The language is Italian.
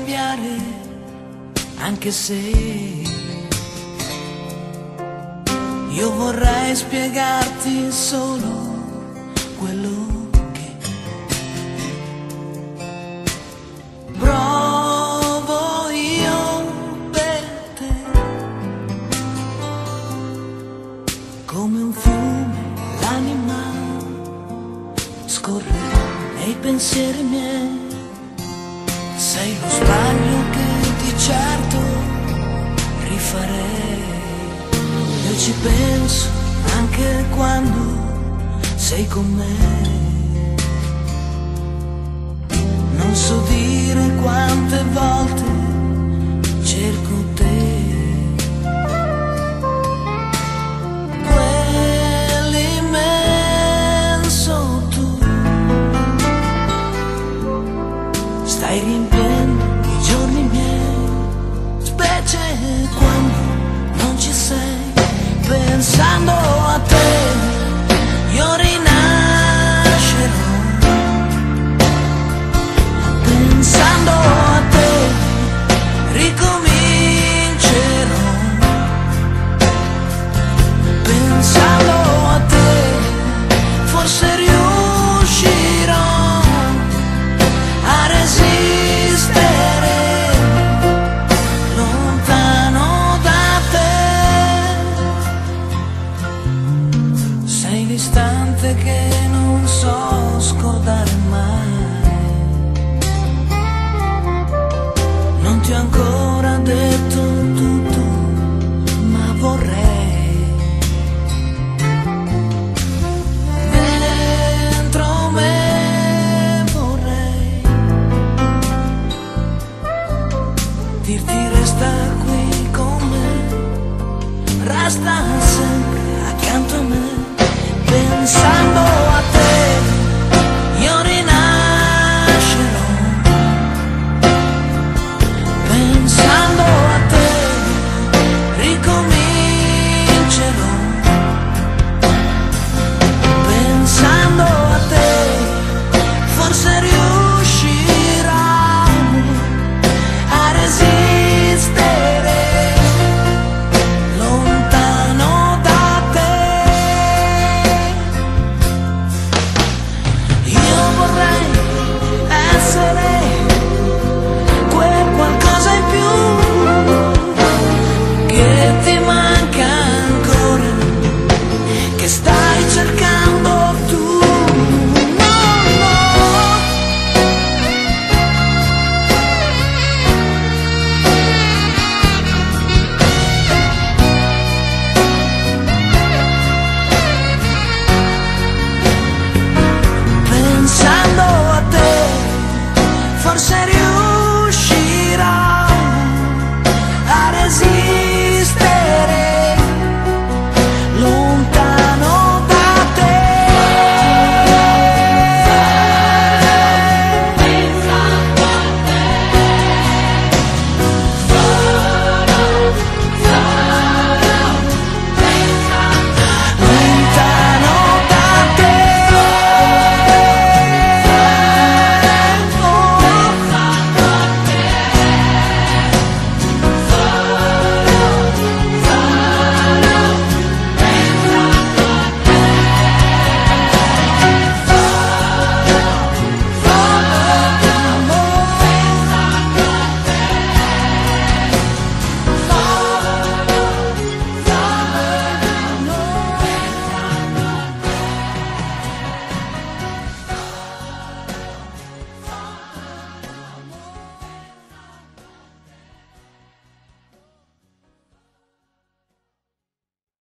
cambiare, anche se io vorrei spiegarti solo quello che provo io per te, come un fiume l'anima scorre nei pensieri miei. Sei lo sbaglio che di certo rifarei. Io ci penso anche quando sei con me. Non so dire istante che non so scordare mai. Non ti ho ancora detto tutto, ma vorrei. Dentro me vorrei dirti resta qui con me, resta sempre. pensando.